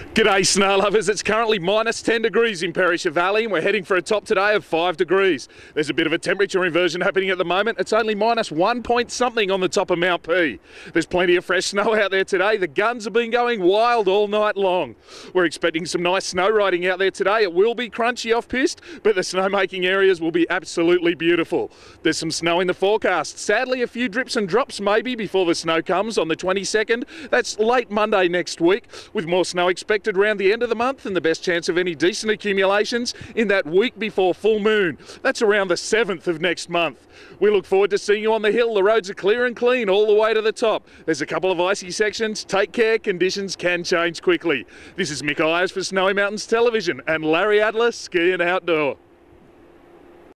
G'day snow lovers, it's currently minus 10 degrees in Perisher Valley and we're heading for a top today of 5 degrees. There's a bit of a temperature inversion happening at the moment. It's only minus 1 point something on the top of Mount P. There's plenty of fresh snow out there today. The guns have been going wild all night long. We're expecting some nice snow riding out there today. It will be crunchy off piste, but the snowmaking areas will be absolutely beautiful. There's some snow in the forecast. Sadly, a few drips and drops maybe before the snow comes on the 22nd. That's late Monday next week with more snow expected expected around the end of the month and the best chance of any decent accumulations in that week before full moon. That's around the 7th of next month. We look forward to seeing you on the hill. The roads are clear and clean all the way to the top. There's a couple of icy sections. Take care, conditions can change quickly. This is Mick Eyers for Snowy Mountains Television and Larry Adler Ski and Outdoor.